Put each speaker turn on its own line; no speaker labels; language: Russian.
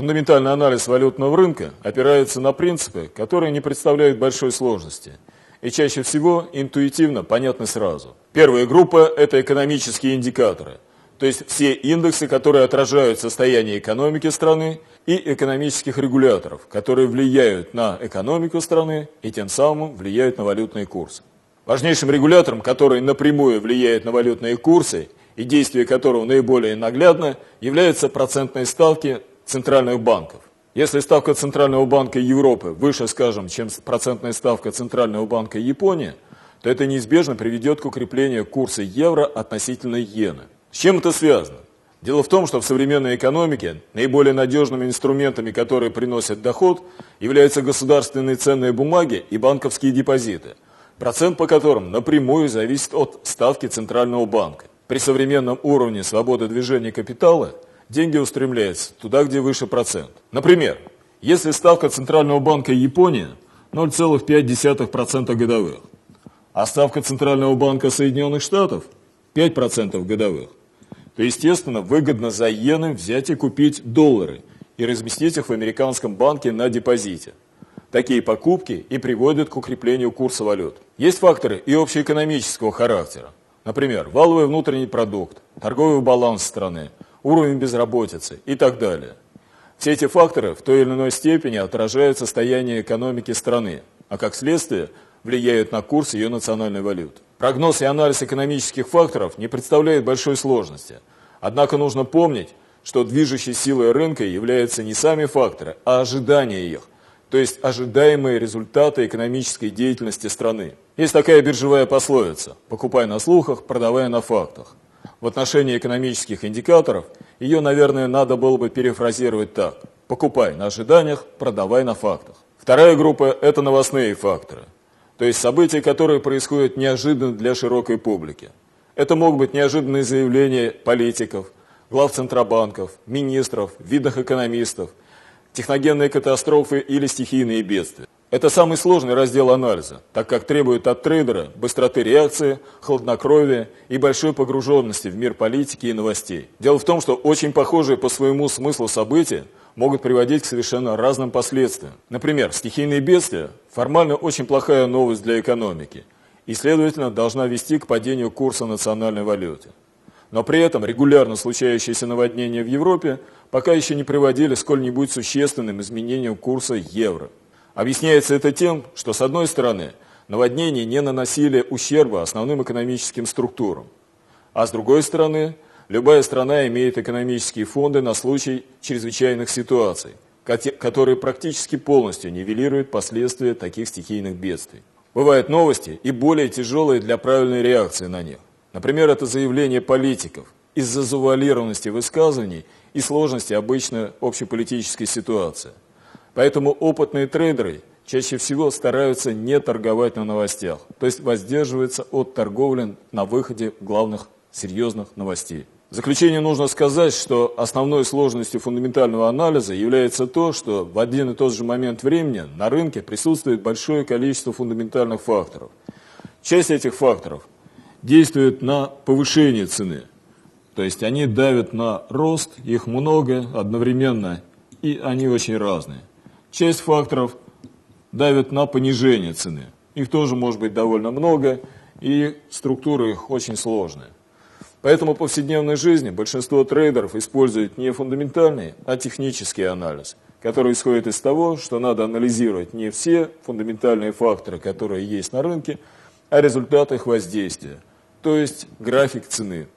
Фундаментальный анализ валютного рынка опирается на принципы, которые не представляют большой сложности и чаще всего интуитивно понятны сразу. Первая группа – это экономические индикаторы, то есть все индексы, которые отражают состояние экономики страны и экономических регуляторов, которые влияют на экономику страны и тем самым влияют на валютные курсы. Важнейшим регулятором, который напрямую влияет на валютные курсы и действие которого наиболее наглядно, являются процентные ставки центральных банков. Если ставка Центрального банка Европы выше, скажем, чем процентная ставка Центрального банка Японии, то это неизбежно приведет к укреплению курса евро относительно иены. С чем это связано? Дело в том, что в современной экономике наиболее надежными инструментами, которые приносят доход, являются государственные ценные бумаги и банковские депозиты, процент по которым напрямую зависит от ставки Центрального банка. При современном уровне свободы движения капитала – деньги устремляются туда, где выше процент. Например, если ставка Центрального банка Японии 0,5% годовых, а ставка Центрального банка Соединенных Штатов 5% годовых, то, естественно, выгодно за иены взять и купить доллары и разместить их в американском банке на депозите. Такие покупки и приводят к укреплению курса валют. Есть факторы и общеэкономического характера. Например, валовый внутренний продукт, торговый баланс страны – уровень безработицы и так далее. Все эти факторы в той или иной степени отражают состояние экономики страны, а как следствие влияют на курс ее национальной валюты. Прогноз и анализ экономических факторов не представляет большой сложности. Однако нужно помнить, что движущей силой рынка являются не сами факторы, а ожидания их, то есть ожидаемые результаты экономической деятельности страны. Есть такая биржевая пословица «покупай на слухах, продавай на фактах» в отношении экономических индикаторов, ее, наверное, надо было бы перефразировать так. Покупай на ожиданиях, продавай на фактах. Вторая группа – это новостные факторы, то есть события, которые происходят неожиданно для широкой публики. Это могут быть неожиданные заявления политиков, глав центробанков, министров, видных экономистов, техногенные катастрофы или стихийные бедствия. Это самый сложный раздел анализа, так как требует от трейдера быстроты реакции, хладнокровия и большой погруженности в мир политики и новостей. Дело в том, что очень похожие по своему смыслу события могут приводить к совершенно разным последствиям. Например, стихийные бедствия – формально очень плохая новость для экономики и, следовательно, должна вести к падению курса национальной валюты. Но при этом регулярно случающиеся наводнения в Европе пока еще не приводили сколь-нибудь существенным изменениям курса евро – Объясняется это тем, что, с одной стороны, наводнения не наносили ущерба основным экономическим структурам, а с другой стороны, любая страна имеет экономические фонды на случай чрезвычайных ситуаций, которые практически полностью нивелируют последствия таких стихийных бедствий. Бывают новости и более тяжелые для правильной реакции на них. Например, это заявление политиков из-за завуалированности высказываний и сложности обычной общеполитической ситуации – Поэтому опытные трейдеры чаще всего стараются не торговать на новостях, то есть воздерживаются от торговли на выходе главных серьезных новостей. В заключение нужно сказать, что основной сложностью фундаментального анализа является то, что в один и тот же момент времени на рынке присутствует большое количество фундаментальных факторов. Часть этих факторов действует на повышение цены, то есть они давят на рост, их много одновременно, и они очень разные. Часть факторов давит на понижение цены. Их тоже может быть довольно много, и структура их очень сложная. Поэтому в повседневной жизни большинство трейдеров используют не фундаментальный, а технический анализ, который исходит из того, что надо анализировать не все фундаментальные факторы, которые есть на рынке, а результаты их воздействия, то есть график цены.